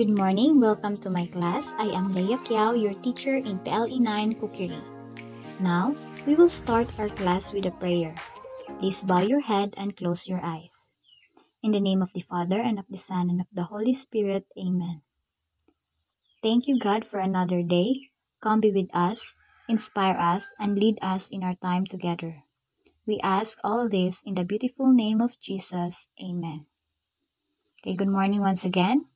Good morning. Welcome to my class. I am Leah Quiao, your teacher in TLE9 Cookery. Now, we will start our class with a prayer. Please bow your head and close your eyes. In the name of the Father, and of the Son, and of the Holy Spirit, Amen. Thank you, God, for another day. Come be with us, inspire us, and lead us in our time together. We ask all this in the beautiful name of Jesus. Amen. Okay, good morning once again.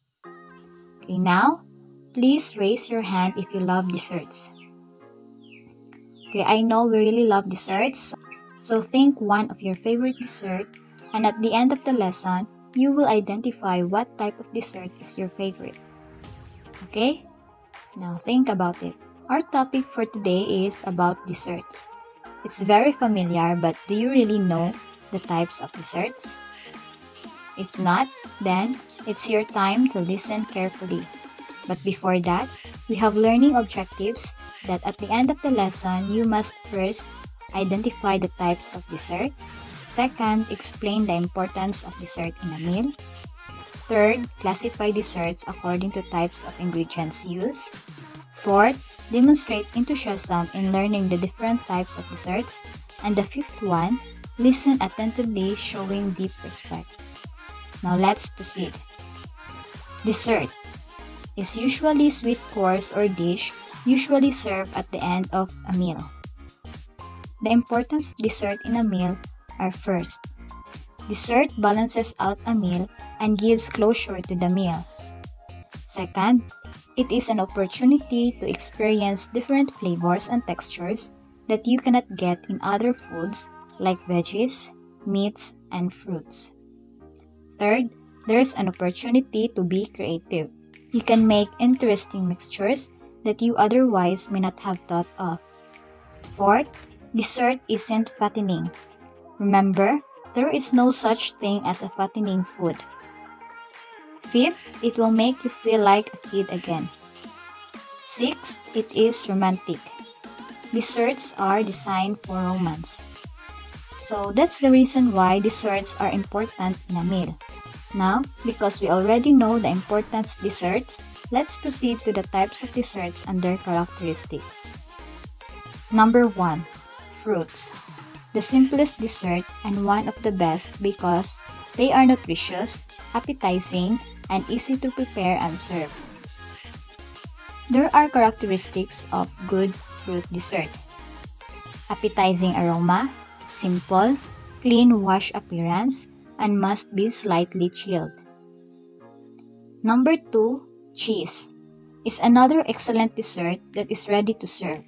Okay, now, please raise your hand if you love desserts. Okay, I know we really love desserts, so think one of your favorite dessert and at the end of the lesson, you will identify what type of dessert is your favorite. Okay? Now think about it. Our topic for today is about desserts. It's very familiar, but do you really know the types of desserts? If not, then it's your time to listen carefully. But before that, we have learning objectives that at the end of the lesson, you must first identify the types of dessert. Second, explain the importance of dessert in a meal. Third, classify desserts according to types of ingredients used. Fourth, demonstrate enthusiasm in learning the different types of desserts. And the fifth one, listen attentively showing deep respect. Now let's proceed. Dessert is usually sweet course or dish usually served at the end of a meal. The importance of dessert in a meal are first, dessert balances out a meal and gives closure to the meal. Second, it is an opportunity to experience different flavors and textures that you cannot get in other foods like veggies, meats, and fruits. Third, there's an opportunity to be creative. You can make interesting mixtures that you otherwise may not have thought of. Fourth, dessert isn't fattening. Remember, there is no such thing as a fattening food. Fifth, it will make you feel like a kid again. Sixth, it is romantic. Desserts are designed for romance. So that's the reason why desserts are important in a meal. Now, because we already know the importance of desserts, let's proceed to the types of desserts and their characteristics. Number 1. Fruits. The simplest dessert and one of the best because they are nutritious, appetizing, and easy to prepare and serve. There are characteristics of good fruit dessert. Appetizing aroma, simple, clean wash appearance, and must be slightly chilled. Number 2, cheese, is another excellent dessert that is ready to serve.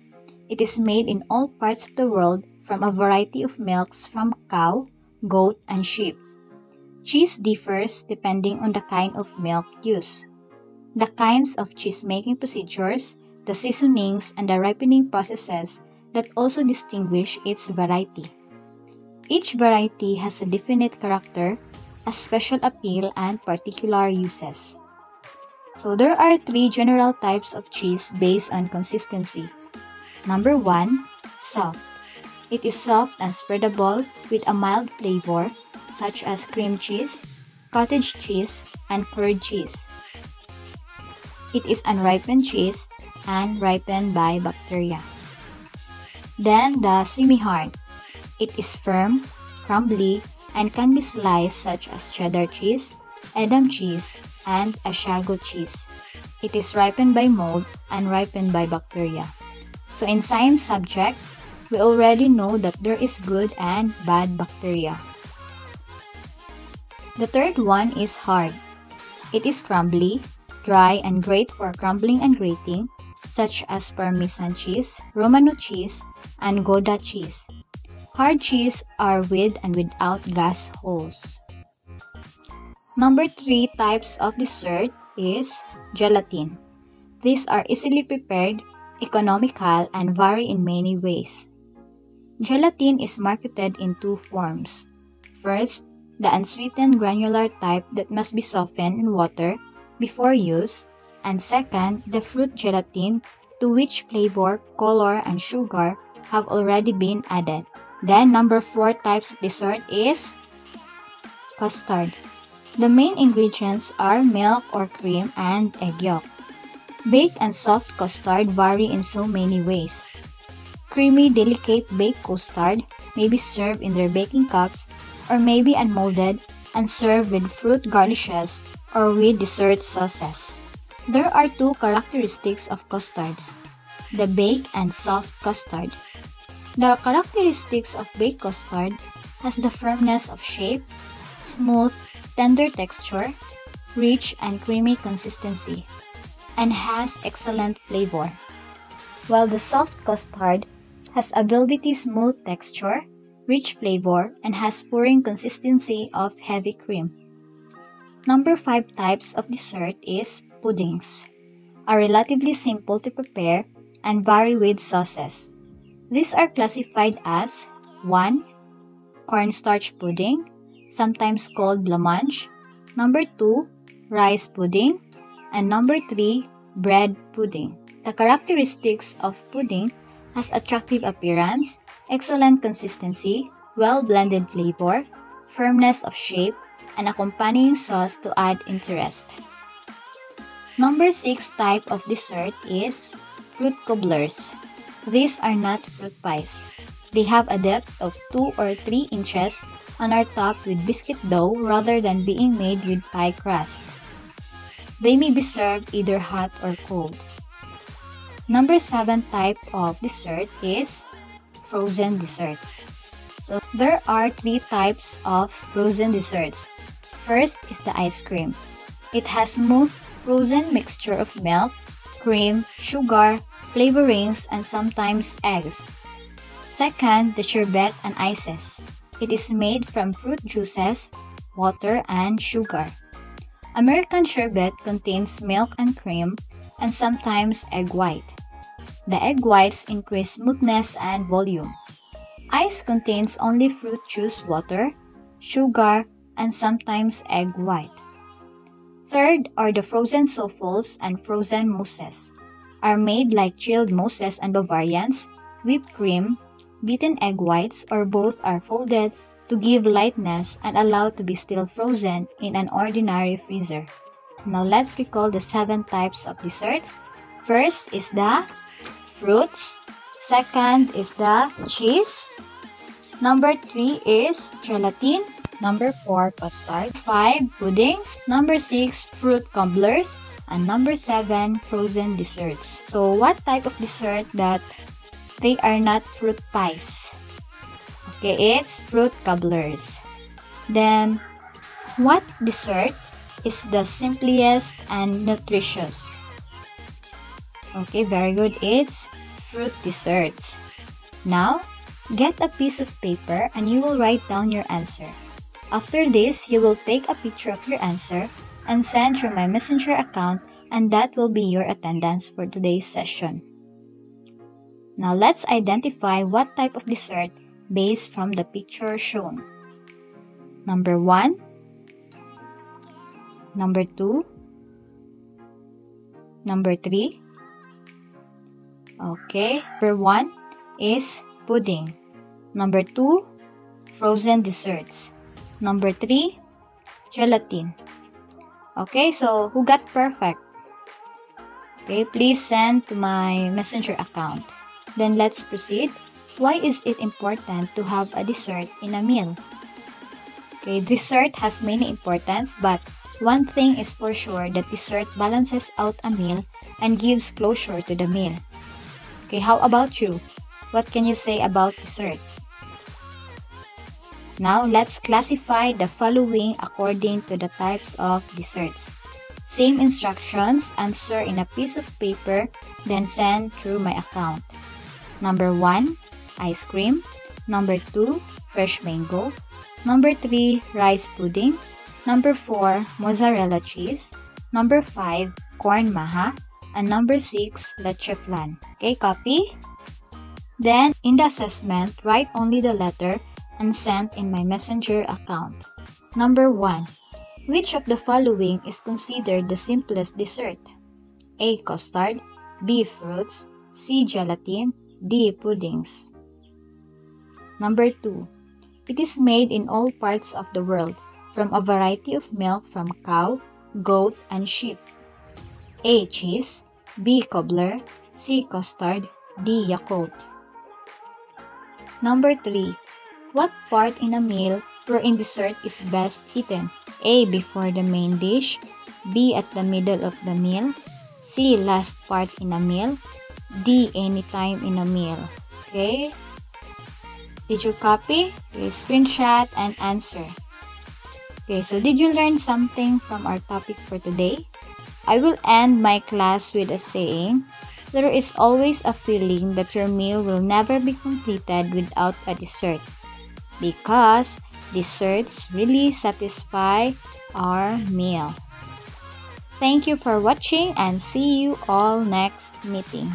It is made in all parts of the world from a variety of milks from cow, goat, and sheep. Cheese differs depending on the kind of milk used. The kinds of cheese making procedures, the seasonings, and the ripening processes that also distinguish its variety. Each variety has a definite character, a special appeal, and particular uses. So there are three general types of cheese based on consistency. Number 1, soft. It is soft and spreadable with a mild flavor such as cream cheese, cottage cheese, and curd cheese. It is unripened cheese and ripened by bacteria. Then the semi-hard. It is firm, crumbly, and can be sliced such as cheddar cheese, Edam cheese, and Asiago cheese. It is ripened by mold and ripened by bacteria. So in science subject, we already know that there is good and bad bacteria. The third one is hard. It is crumbly, dry, and great for crumbling and grating, such as Parmesan cheese, Romano cheese, and Gouda cheese. Hard cheese are with and without gas holes. Number 3 types of dessert is gelatin. These are easily prepared, economical, and vary in many ways. Gelatin is marketed in two forms. First, the unsweetened granular type that must be softened in water before use, and second, the fruit gelatin to which flavor, color, and sugar have already been added. Then number 4 types of dessert is custard. The main ingredients are milk or cream and egg yolk. Baked and soft custard vary in so many ways. Creamy, delicate baked custard may be served in their baking cups or may be unmolded and served with fruit garnishes or with dessert sauces. There are two characteristics of custards, the baked and soft custard. The characteristics of baked custard has the firmness of shape, smooth, tender texture, rich and creamy consistency, and has excellent flavor. While the soft custard has a velvety smooth texture, rich flavor, and has pouring consistency of heavy cream. Number 5 types of dessert is puddings, are relatively simple to prepare and vary with sauces. These are classified as 1. Cornstarch pudding, sometimes called blancmange. Number 2. Rice pudding. And number 3. Bread pudding. The characteristics of pudding has attractive appearance, excellent consistency, well-blended flavor, firmness of shape, and accompanying sauce to add interest. Number 6 type of dessert is fruit cobblers. These are not fruit pies. They have a depth of 2 or 3 inches and are topped with biscuit dough rather than being made with pie crust. They may be served either hot or cold. Number 7 type of dessert is frozen desserts. So there are three types of frozen desserts. First is the ice cream. It has smooth frozen mixture of milk, cream, sugar, flavorings, and sometimes eggs. Second, the sherbet and ices. It is made from fruit juices, water, and sugar. American sherbet contains milk and cream and sometimes egg white. The egg whites increase smoothness and volume. Ice contains only fruit juice water, sugar, and sometimes egg white. Third are the frozen souffles and frozen mousses. Are made like chilled mousses and Bavarians, whipped cream, beaten egg whites, or both are folded to give lightness and allowed to be still frozen in an ordinary freezer. Now let's recall the seven types of desserts. First is the fruits. Second is the cheese. Number three is gelatin. Number four, custard. Five, puddings. Number six, fruit cobblers. And number seven, frozen desserts. So, what type of dessert that they are not fruit pies? Okay, it's fruit cobblers. Then, what dessert is the simplest and nutritious? Okay, very good. It's fruit desserts. Now, get a piece of paper and you will write down your answer. After this, you will take a picture of your answer and send through my messenger account and that will be your attendance for today's session. Now let's identify what type of dessert based from the picture shown. Number 1, number 2, number 3, Okay, number one is pudding. Number two, frozen desserts. Number three, gelatin. Okay, so who got perfect? Okay, please send to my messenger account. Then let's proceed. Why is it important to have a dessert in a meal? Okay, dessert has many importance, but one thing is for sure that dessert balances out a meal and gives closure to the meal. Okay, how about you? What can you say about dessert? Now, let's classify the following according to the types of desserts. Same instructions, answer in a piece of paper, then send through my account. Number 1, ice cream. Number 2, fresh mango. Number 3, rice pudding. Number 4, mozzarella cheese. Number 5, corn maja. And number 6, leche flan. Okay, copy. Then, in the assessment, write only the letter and sent in my messenger account. Number 1. Which of the following is considered the simplest dessert? A. Custard B. Fruits C. Gelatin D. Puddings Number 2. It is made in all parts of the world. from a variety of milk from cow, goat, and sheep. A. Cheese B. Cobbler C. Custard D. Yakult Number 3. What part in a meal or in dessert is best eaten? A. Before the main dish B. At the middle of the meal C. Last part in a meal D. Anytime in a meal Okay? Did you copy? Okay, screenshot and answer. Okay, so did you learn something from our topic for today? I will end my class with a saying, there is always a feeling that your meal will never be completed without a dessert because desserts really satisfy our meal. Thank you for watching and see you all next meeting.